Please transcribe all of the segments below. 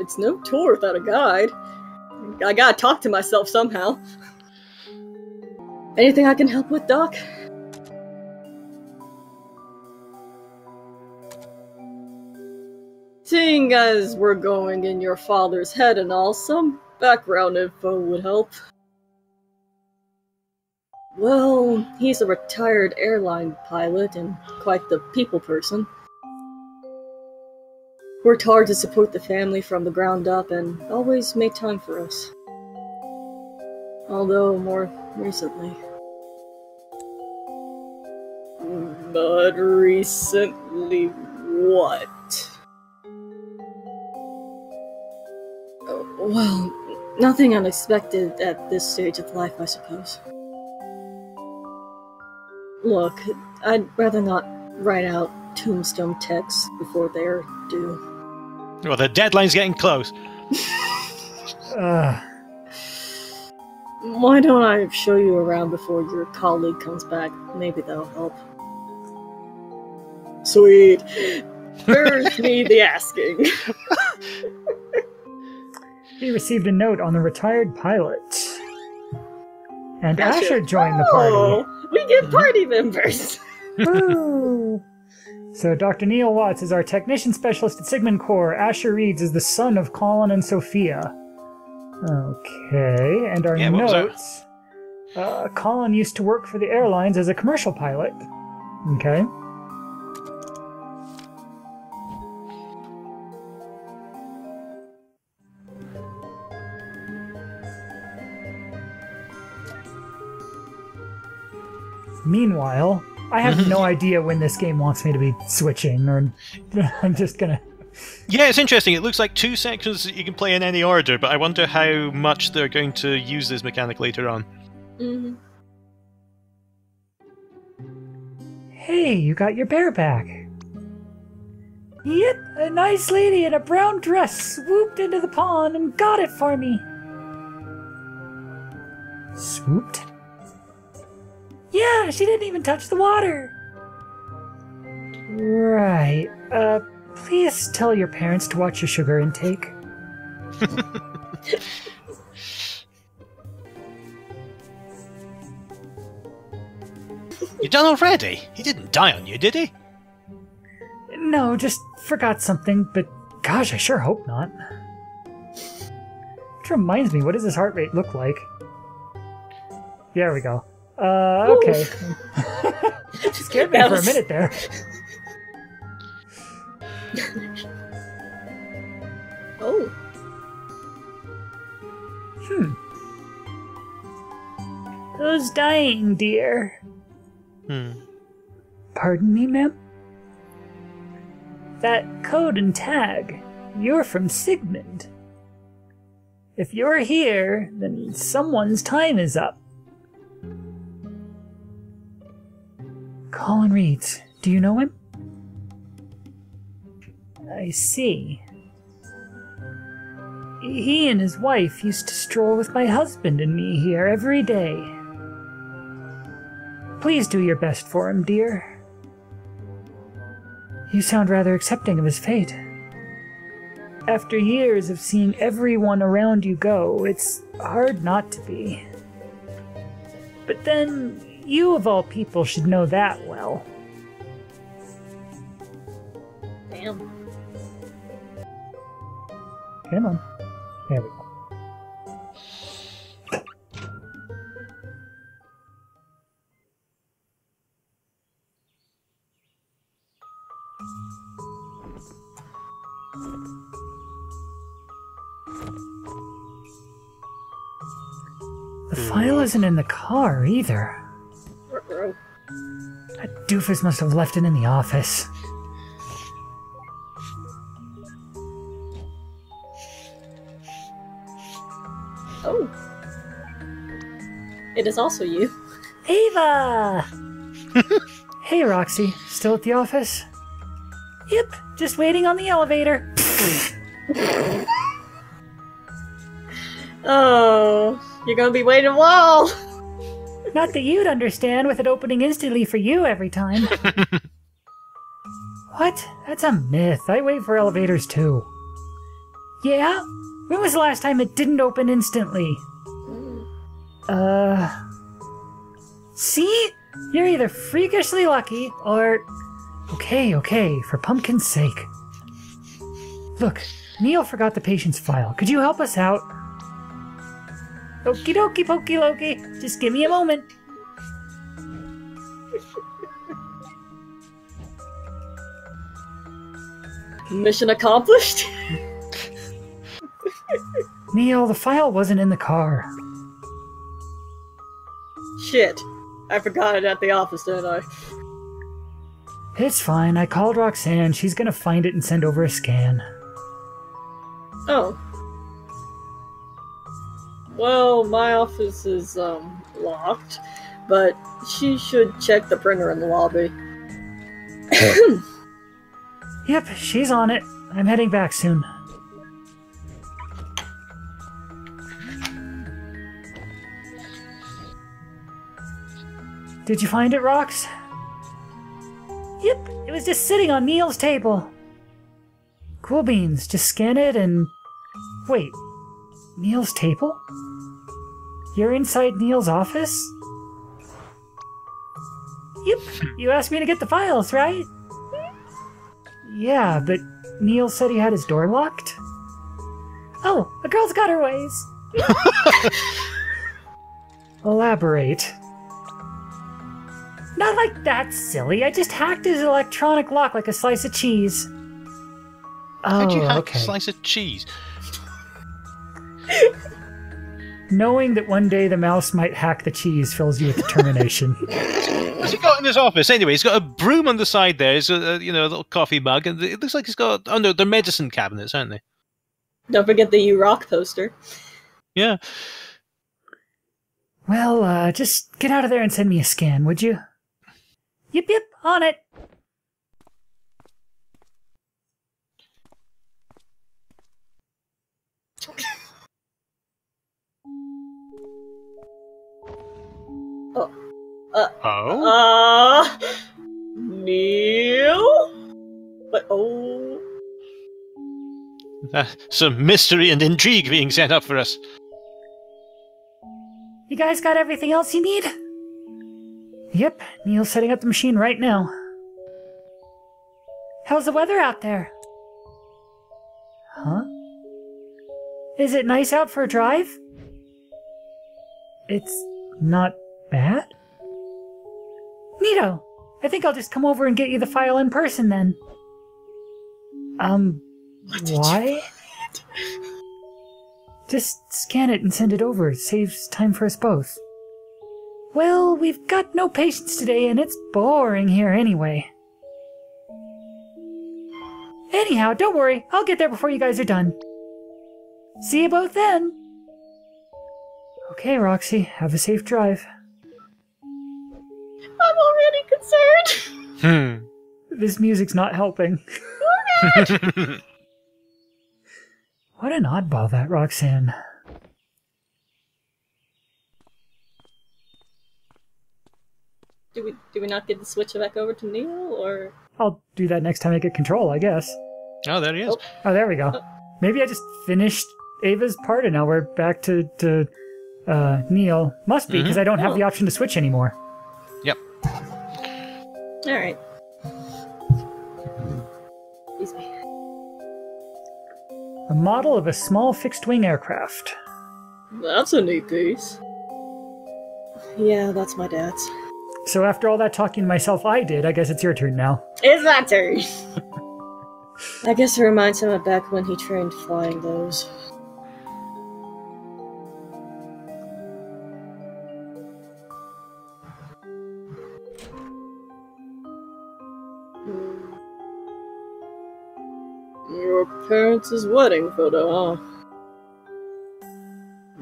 it's no tour without a guide. I gotta talk to myself somehow. Anything I can help with, Doc? Seeing as we're going in your father's head and all, some background info would help. Well, he's a retired airline pilot and quite the people person. Worked hard to support the family from the ground up and always made time for us. Although more recently. But recently what? Well, nothing unexpected at this stage of life, I suppose. Look, I'd rather not write out tombstone texts before they're due. Well, the deadline's getting close. Uh, Why don't I show you around before your colleague comes back? Maybe that'll help. Sweet. There's me the asking. he received a note on the retired pilot. And Gotcha. Asher joined the Oh, party. We get party members. Woo! So Dr. Neil Watts is our technician specialist at Sigmund Corps. Asher Reeves is the son of Colin and Sophia. Okay, and our Yeah, what was that? notes. Uh, Colin used to work for the airlines as a commercial pilot. Okay. Meanwhile, I have no idea when this game wants me to be switching, or I'm just gonna. Yeah, it's interesting. It looks like two sections that you can play in any order, but I wonder how much they're going to use this mechanic later on. Mhm. Hey, you got your bear back. Yep, a nice lady in a brown dress swooped into the pond and got it for me. Swooped? Yeah, she didn't even touch the water. Right. Uh, please tell your parents to watch your sugar intake. You done already? He didn't die on you, did he? No, just forgot something, but gosh, I sure hope not. Which reminds me, what does his heart rate look like? There we go. Uh, okay. Scared me That for a minute there. Oh, Hmm. Who's dying, dear? Hmm. Pardon me, ma'am? That code and tag. You're from Sigmund. If you're here, then someone's time is up. Colin Reeves. Do you know him? I see. He and his wife used to stroll with my husband and me here every day. Please do your best for him, dear. You sound rather accepting of his fate. After years of seeing everyone around you go, it's hard not to be. But then, you of all people should know that well. damn. Come on. There we go. The file hmm. isn't in the car either. That doofus must have left it in the office. Oh. It is also you. Eva! hey, Roxy. Still at the office? Yep, just waiting on the elevator. Oh, you're gonna be waiting a while. Not that you'd understand with it opening instantly for you every time. What? That's a myth. I wait for elevators too. Yeah? When was the last time it didn't open instantly? Uh. See? You're either freakishly lucky or. Okay, okay, for pumpkin's sake. Look, Neil forgot the patient's file. Could you help us out? Okie dokie pokey Loki. Just give me a moment. Mission accomplished? Neil, the file wasn't in the car. Shit. I forgot it at the office, didn't I? It's fine. I called Roxanne. She's gonna find it and send over a scan. Oh. Well, my office is, um, locked, but she should check the printer in the lobby. Yep, she's on it. I'm heading back soon. Did you find it, Rox? Yep, it was just sitting on Neil's table. Cool beans. Just scan it and. Wait. Neil's table? You're inside Neil's office? Yep, you asked me to get the files, right? Yeah, but Neil said he had his door locked? Oh, a girl's got her ways. Elaborate. Not like that, silly. I just hacked his electronic lock like a slice of cheese. Oh, How'd you oh, hack okay. a slice of cheese? Knowing that one day the mouse might hack the cheese fills you with determination. What's he got in his office anyway? He's got a broom on the side there. He's got a, you know a little coffee mug, and it looks like he's got oh no, they're medicine cabinets, aren't they? Don't forget the You Rock poster. Yeah. well, uh, just get out of there and send me a scan, would you? Yep, yep, on it. Oh. Uh, Neil? But, oh. Uh, some mystery and intrigue being set up for us. You guys got everything else you need? Yep, Neil's setting up the machine right now. How's the weather out there? Huh? Is it nice out for a drive? It's not bad? Neato! I think I'll just come over and get you the file in person then. Um, why? Just scan it and send it over. It saves time for us both. Well, we've got no patients today, and it's boring here anyway. Anyhow, don't worry. I'll get there before you guys are done. See you both then. Okay, Roxy. Have a safe drive. I'm already concerned. Hmm. This music's not helping. What an oddball that Roxanne. Do we do we not get to switch it back over to Neil or I'll do that next time I get control, I guess. oh, there he is. Oh, there we go. Maybe I just finished Eva's part and now we're back to, to uh, Neil. Must be, because I don't have Oh. the option to switch anymore. Yep. Alright. Excuse me. A model of a small fixed wing aircraft. That's a neat piece. Yeah, that's my dad's. So after all that talking to myself I did, I guess it's your turn now. It's my turn. I guess it reminds him of back when he trained flying those. Parents' wedding photo, huh?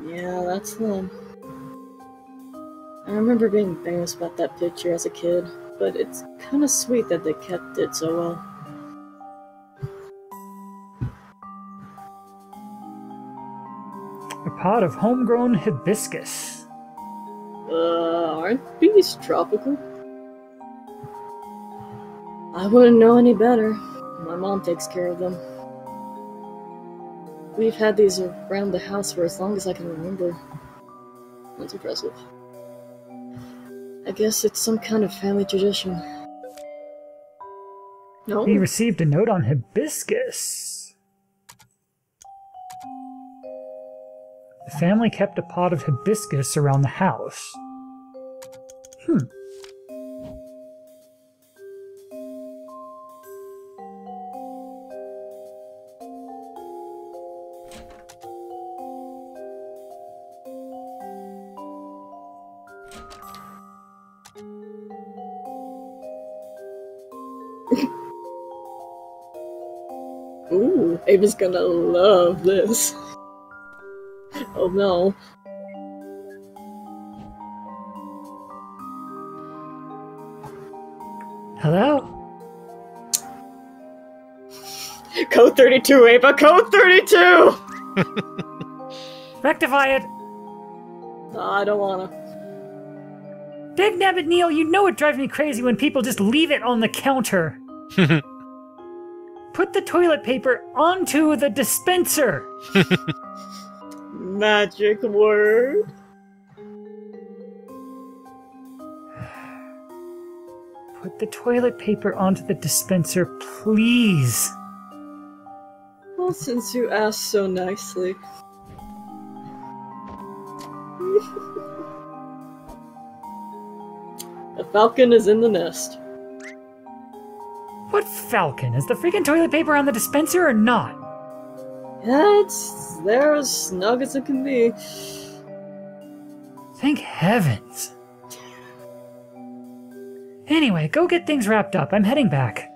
Yeah, that's them. I remember being embarrassed about that picture as a kid, but it's kind of sweet that they kept it so well. A pot of homegrown hibiscus. Uh, aren't bees tropical? I wouldn't know any better. My mom takes care of them. We've had these around the house for as long as I can remember. That's impressive. I guess it's some kind of family tradition. No? We received a note on hibiscus. The family kept a pot of hibiscus around the house. Hmm. Eva's gonna love this. Oh no. Hello? Code 32, Ava! Code 32! Rectify it! Nah, I don't wanna. Big Nabbit Neil, you know it drives me crazy when people just leave it on the counter. Put the toilet paper onto the dispenser. Magic word. Put the toilet paper onto the dispenser, please. Well, since you asked so nicely. the falcon is in the nest. What falcon? Is the freaking toilet paper on the dispenser or not? Yeah, it's there as snug as it can be. Thank heavens. Anyway, go get things wrapped up. I'm heading back.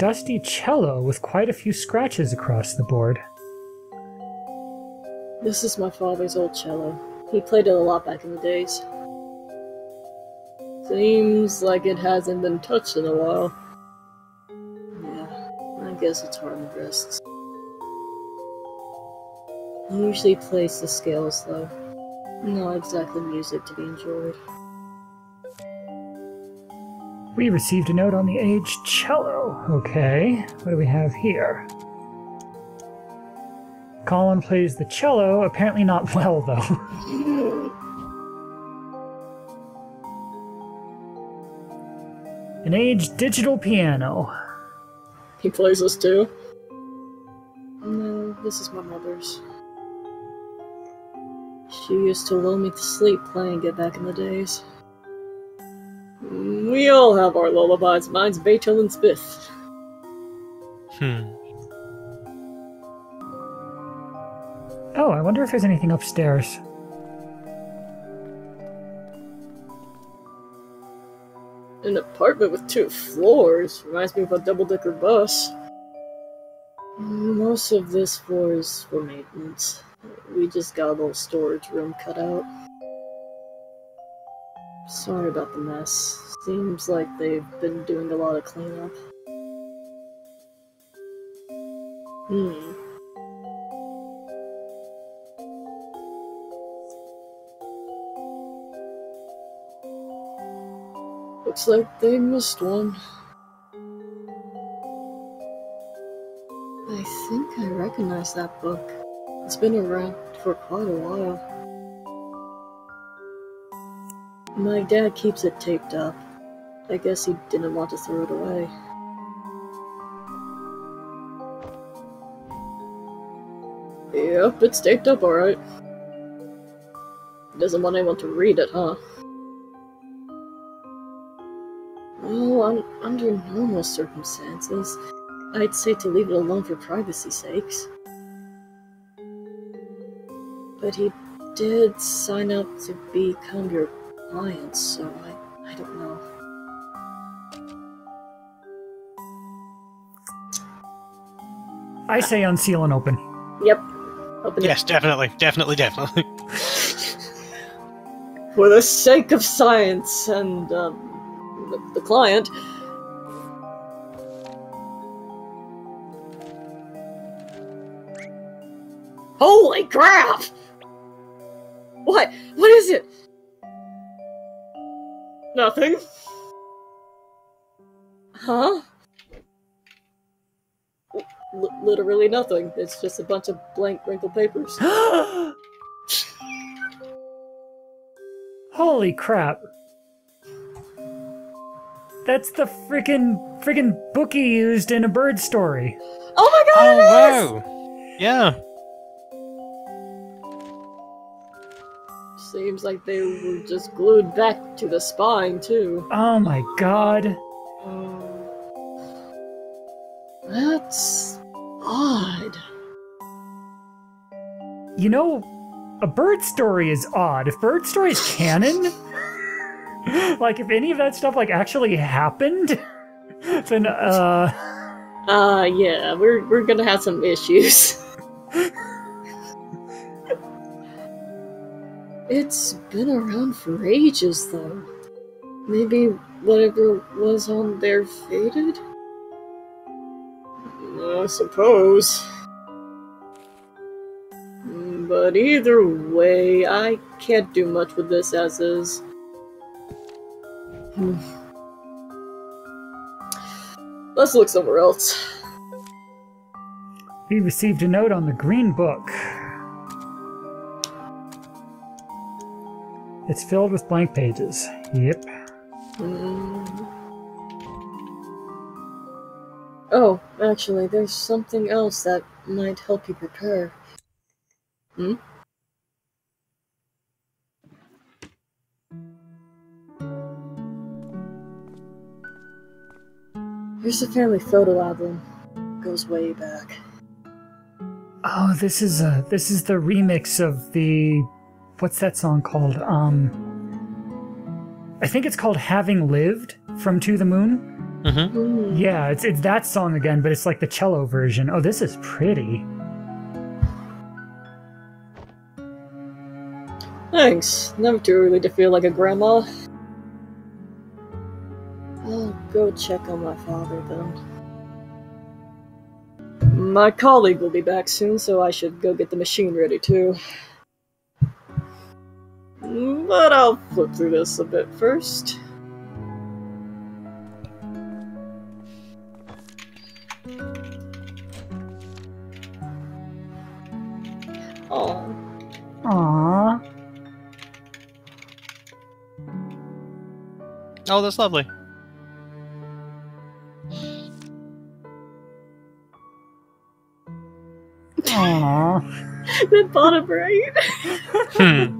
Dusty cello with quite a few scratches across the board. this is my father's old cello. He played it a lot back in the days. Seems like it hasn't been touched in a while. Yeah, I guess it's hard on the wrists. Usually plays the scales though. Not exactly music to be enjoyed. We received a note on the aged cello. Okay, what do we have here? Colin plays the cello, apparently not well though. An aged digital piano. He plays this too. No, this is my mother's. She used to lull me to sleep playing it back in the days. We all have our lullabies. Mine's Beethoven's Fifth. Hmm. Oh, I wonder if there's anything upstairs. An apartment with two floors reminds me of a double-decker bus. Most of this floor is for maintenance. We just got a little storage room cut out. Sorry about the mess. Seems like they've been doing a lot of cleanup. Hmm. Looks like they missed one. I think I recognize that book. It's been around for quite a while. My dad keeps it taped up. I guess he didn't want to throw it away. Yep, it's taped up alright. Doesn't want anyone to read it, huh? Well, un- under normal circumstances, I'd say to leave it alone for privacy sakes. But he did sign up to become your client, so I, I don't know. I say unseal and open. Yep. Open Yes, definitely, definitely, definitely. for the sake of science and um, the, the client. Holy crap! What? What is it? Nothing. Huh? L- literally nothing. It's just a bunch of blank wrinkled papers. Holy crap. That's the freaking freaking book he used in a bird story. Oh my god! Oh it is! wow! Yeah. Seems like they were just glued back to the spine too. Oh my god. That's odd. You know, a bird story is odd. If bird story is canon, like if any of that stuff like actually happened, then uh Uh yeah, we're we're gonna have some issues. it's been around for ages though. Maybe whatever was on there faded? I suppose. But either way, I can't do much with this as is. Let's look somewhere else. we received a note on the green book. It's filled with blank pages. Yep. Hmm. Oh, actually, there's something else that might help you prepare. Hmm? Here's a family photo album. Goes way back. Oh, this is a this is the remix of the what's that song called? Um I think it's called Having Lived from To the Moon. Mm-hmm. Hmm. Yeah, it's it's that song again, but it's like the cello version. Oh, this is pretty. Thanks. Never too early to feel like a grandma. I'll go check on my father then. My colleague will be back soon, so I should go get the machine ready too. But I'll flip through this a bit first. Oh, Aww. Oh, that's lovely. Aww. that bottom right. Hmm.